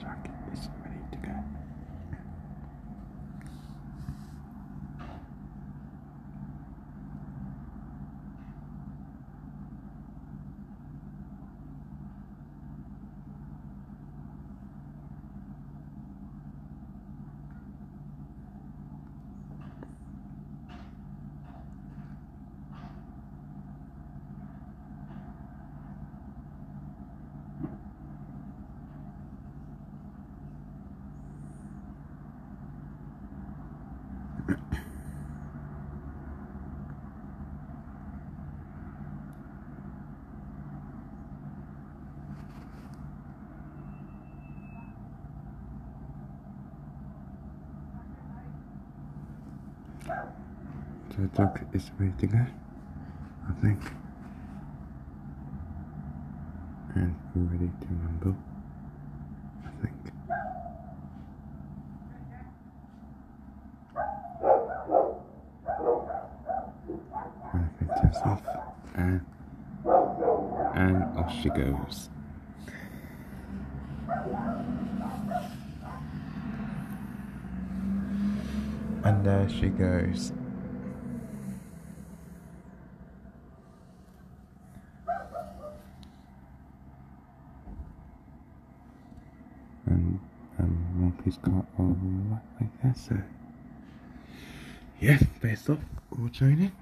jacket is ready to go. So the dog is go, I think. And ready to rumble, I think. Off, and, and off she goes. And there she goes. And um, Monkey's got all like that, so yeah, best of, all training.